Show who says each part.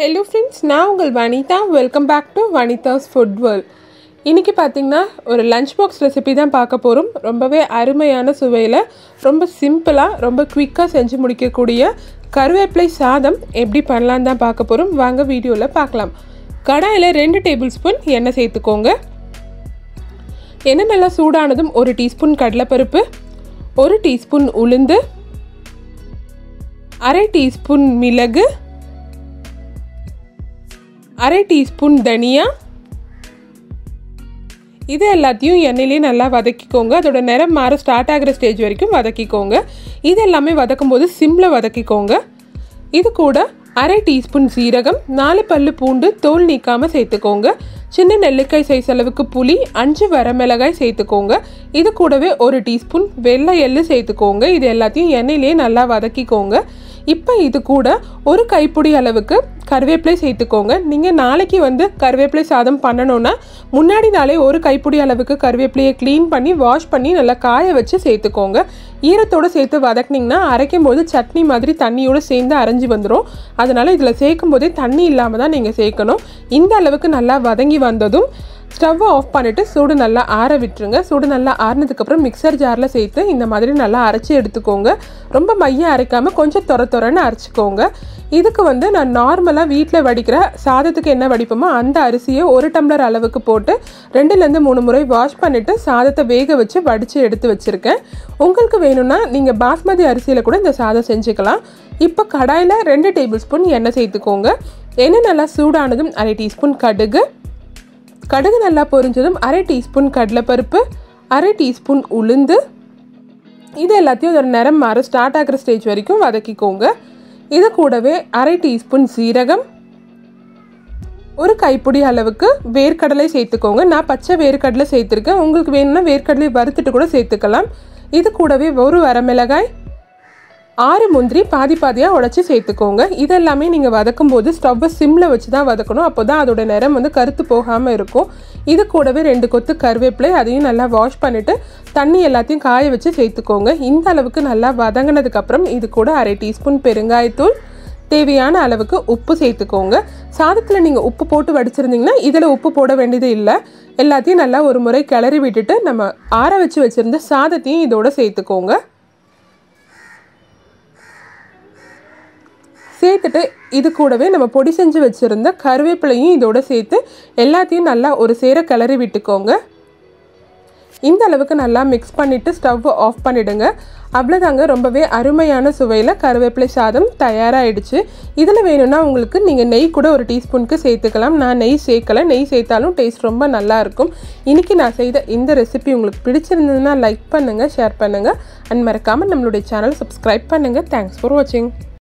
Speaker 1: Hello friends நான் உங்கள் Vanitha. Welcome back to Vanitha's food world இன்றைக்கி பார்த்தீங்கன்னா ஒரு லஞ்ச் பாக்ஸ் ரெசிபி தான் பார்க்க போகிறோம் ரொம்பவே அருமையான சுவையில் ரொம்ப சிம்பிளாக ரொம்ப குயிக்காக செஞ்சு முடிக்கக்கூடிய கருவேப்பிலை சாதம் எப்படி பண்ணலான்னு தான் பார்க்க போகிறோம் வாங்க வீடியோவில் பார்க்கலாம். கடாயில் ரெண்டு டேபிள் ஸ்பூன் எண்ணெய் சேர்த்துக்கோங்க. எண்ணெய் நல்லா சூடானதும் ஒரு டீஸ்பூன் கடலைப்பருப்பு ஒரு டீஸ்பூன் உளுந்து அரை டீஸ்பூன் மிளகு அரை டீஸ்பூன் தனியா. இது எல்லாத்தையும் எண்ணெயிலே நல்லா வதக்கிக்கோங்க. அதோட நிறம் மாற ஸ்டார்ட் ஆகிற ஸ்டேஜ் வரைக்கும் வதக்கிக்கோங்க. இது எல்லாமே வதக்கும் போது சிம்மில் வதக்கிக்கோங்க. இது கூட அரை டீஸ்பூன் சீரகம் நாலு பல்லு பூண்டு தோல் நீக்காமல் சேர்த்துக்கோங்க. சின்ன நெல்லிக்காய் சைஸ் அளவுக்கு புளி அஞ்சு வரமிளகாய் சேர்த்துக்கோங்க. இது கூடவே ஒரு டீஸ்பூன் வெள்ளை எள்ளு சேர்த்துக்கோங்க. இது எல்லாத்தையும் எண்ணெயிலே நல்லா வதக்கிக்கோங்க. இப்போ இது கூட ஒரு கைப்பிடி அளவுக்கு கருவேப்பிலை சேர்த்துக்கோங்க. நீங்கள் நாளைக்கு வந்து கருவேப்பிலை சாதம் பண்ணணுன்னா முன்னாடி நாளே ஒரு கைப்பிடி அளவுக்கு கருவேப்பிலையை க்ளீன் பண்ணி வாஷ் பண்ணி நல்லா காய வச்சு சேர்த்துக்கோங்க. ஈரத்தோடு சேர்த்து வதக்குனிங்கன்னா அரைக்கும் போது சட்னி மாதிரி தண்ணியோடு சேர்ந்து அரைஞ்சி வந்துடும் அதனால் இதில் சேர்க்கும் போதே தண்ணி இல்லாமல் தான் நீங்கள் சேர்க்கணும். இந்த அளவுக்கு நல்லா வதங்கி வந்ததும் ஸ்டவ்வை ஆஃப் பண்ணிவிட்டு சூடு நல்லா ஆற விட்டுருங்க. சூடு நல்லா ஆறினதுக்கப்புறம் மிக்சர் ஜாரில் சேர்த்து இந்த மாதிரி நல்லா அரைச்சி எடுத்துக்கோங்க. ரொம்ப மையம் அரைக்காமல் கொஞ்சம் தொர தொரன்னு அரைச்சிக்கோங்க. இதுக்கு வந்து நான் நார்மல் நார்மலாக வீட்டில் வடிக்கிற சாதத்துக்கு என்ன வடிப்போமோ அந்த அரிசியை ஒரு டம்ளர் அளவுக்கு போட்டு ரெண்டுலேருந்து மூணு முறை வாஷ் பண்ணிவிட்டு சாதத்தை வேக வச்சு வடித்து எடுத்து வச்சுருக்கேன். உங்களுக்கு வேணும்னா நீங்கள் பாஸ்மதி அரிசியில் கூட இந்த சாதம் செஞ்சுக்கலாம். இப்போ கடாயில் ரெண்டு டேபிள் ஸ்பூன் எண்ணெய் சேர்த்துக்கோங்க. எண்ணெய் நல்லா சூடானதும் அரை டீஸ்பூன் கடுகு. கடுகு நல்லா பொரிஞ்சதும் அரை டீஸ்பூன் கடலைப்பருப்பு அரை டீஸ்பூன் உளுந்து. இது எல்லாத்தையும் ஒரு நிறம் மாற ஸ்டார்ட் ஆகிற ஸ்டேஜ் வரைக்கும் வதக்கிக்கோங்க. இது கூடவே அரை டீஸ்பூன் சீரகம் ஒரு கைப்பிடி அளவுக்கு வேர்க்கடலை சேர்த்துக்கோங்க. நான் பச்சை வேர்க்கடலை சேர்த்துருக்கேன். உங்களுக்கு வேணும்னா வேர்க்கடலை வறுத்துட்டு கூட சேர்த்துக்கலாம். இது கூடவே ஒரு வரமிளகாய் ஆறு முந்திரி பாதி பாதியாக உடச்சி சேர்த்துக்கோங்க. இதெல்லாமே நீங்கள் வதக்கும் போது ஸ்டவ்வை சிம்மில் வச்சு தான் வதக்கணும். அப்போ தான் அதோட நிறம் வந்து கருத்து போகாமல் இருக்கும். இது கூடவே ரெண்டு கொத்து கருவேப்பிலை அதையும் நல்லா வாஷ் பண்ணிவிட்டு தண்ணி எல்லாத்தையும் காய வச்சு சேர்த்துக்கோங்க. இந்த அளவுக்கு நல்லா வதங்கினதுக்கப்புறம் இது கூட அரை டீஸ்பூன் பெருங்காயத்தூள் தேவையான அளவுக்கு உப்பு சேர்த்துக்கோங்க. சாதத்தில் நீங்கள் உப்பு போட்டு வடிச்சிருந்தீங்கன்னா இதில் உப்பு போட வேண்டியது இல்லை. எல்லாத்தையும் நல்லா ஒரு முறை கிளறி விட்டுட்டு நம்ம ஆற வச்சு வச்சுருந்த சாதத்தையும் இதோட சேர்த்துக்கோங்க. சேர்த்துட்டு இது கூடவே நம்ம பொடி செஞ்சு வச்சுருந்த கருவேப்பிலையும் இதோட சேர்த்து எல்லாத்தையும் நல்லா ஒரு சேர கிளறி விட்டுக்கோங்க. இந்த அளவுக்கு நல்லா மிக்ஸ் பண்ணிவிட்டு ஸ்டவ் ஆஃப் பண்ணிவிடுங்க அவ்வளோதாங்க ரொம்பவே அருமையான சுவையில் கருவேப்பிலை சாதம் தயாராகிடுச்சு இதில் வேணும்னா உங்களுக்கு நீங்கள் நெய் கூட ஒரு டீஸ்பூனுக்கு சேர்த்துக்கலாம். நான் நெய் சேர்க்கலை. நெய் சேர்த்தாலும் டேஸ்ட் ரொம்ப நல்லாயிருக்கும் இன்றைக்கி நான் செய்த இந்த ரெசிபி உங்களுக்கு பிடிச்சிருந்ததுன்னா லைக் பண்ணுங்கள் ஷேர் பண்ணுங்கள் அண்ட் மறக்காமல் நம்மளுடைய சேனல் சப்ஸ்கிரைப் பண்ணுங்கள் தேங்க்ஸ் ஃபார் வாட்சிங்